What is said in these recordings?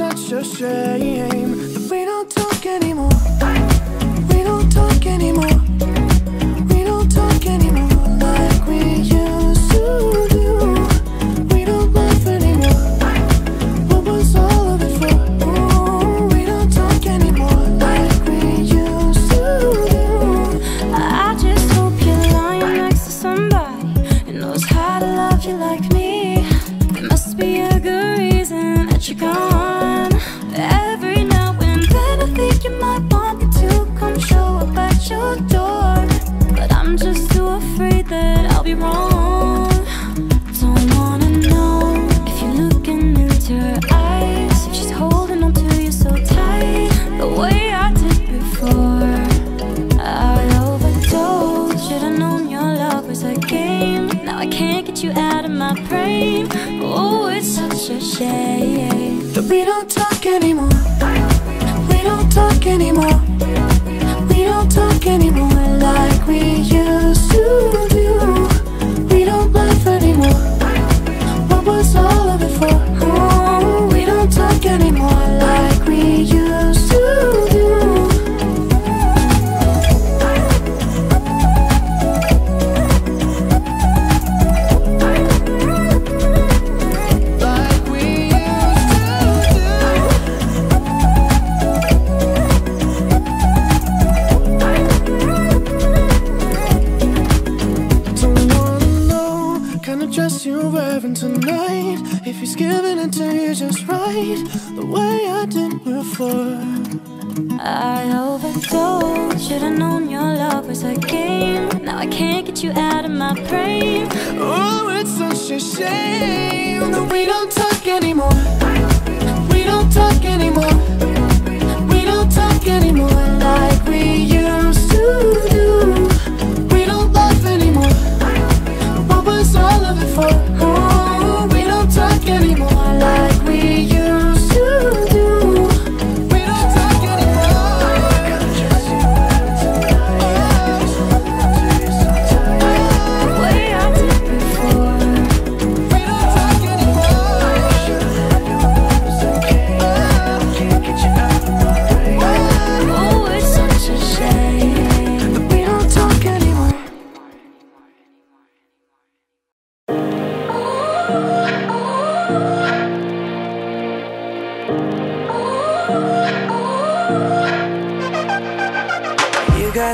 such a shame that we don't talk anymore. We don't talk anymore. We don't talk anymore like we used to do. We don't laugh anymore. What was all of it for? Ooh, we don't talk anymore like we used to do. I just hope you're lying next to somebody who knows how to love you like me. It must be a good. you're having tonight. If he's giving it to you just right The way I did before. I overdosed Should've known your love was a game. Now I can't get you out of my brain. Oh, it's such a shame That we don't talk anymore. We don't talk anymore.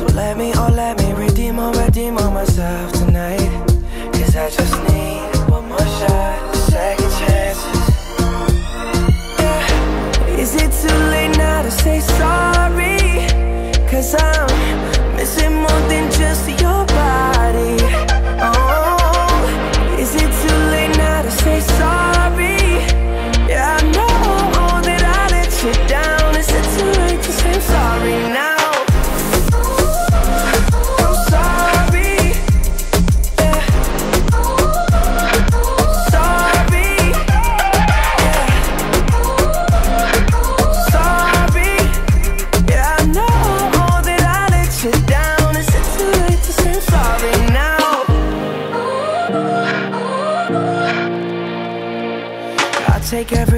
So let me, oh let me redeem or redeem on myself tonight Cause I just need one more shot, second chances yeah. Is it too late now to say sorry? Cause I'm missing more than just your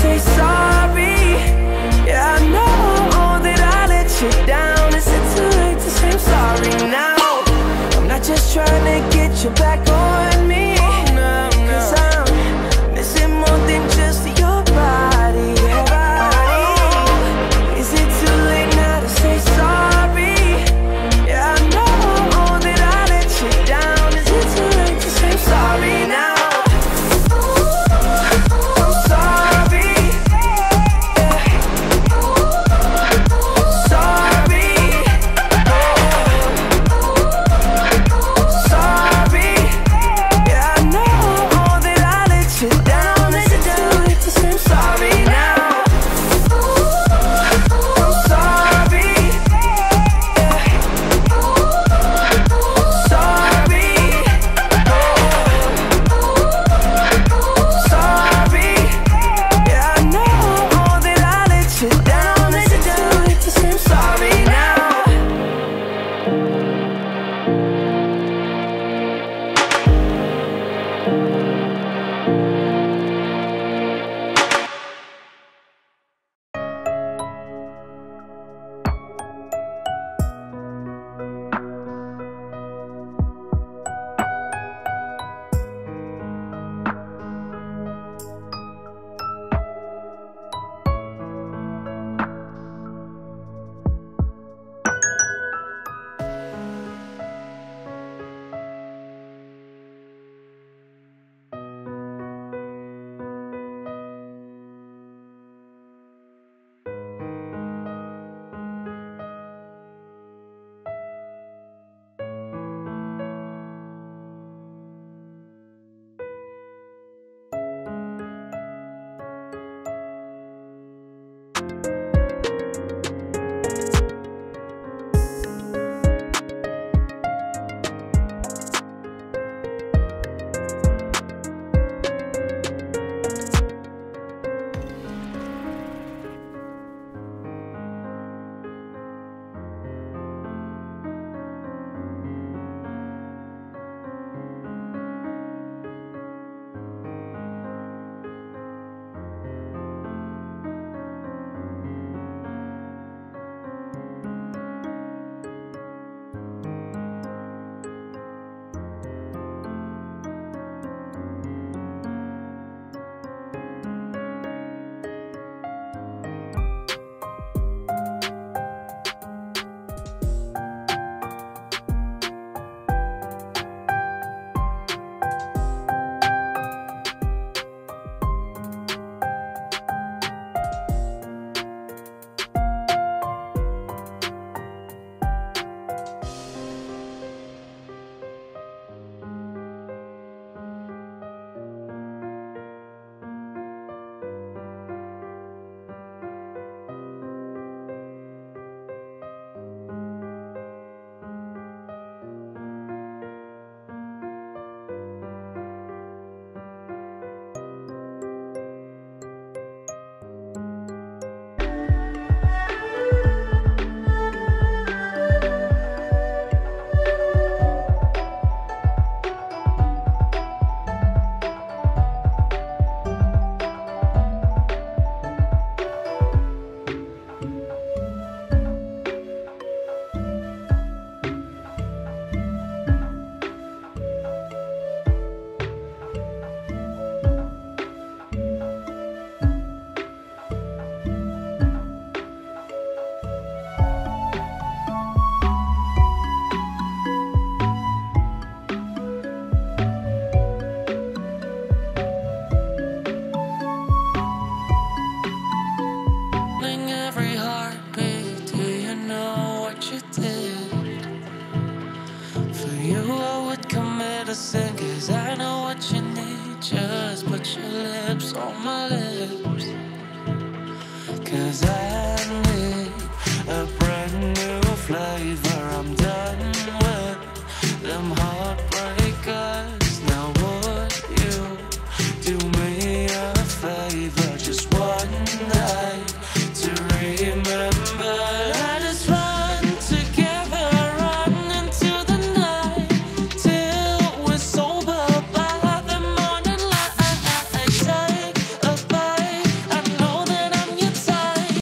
say sorry? Yeah, I know that I let you down. Is it too late to say I'm sorry now? I'm not just trying to get you back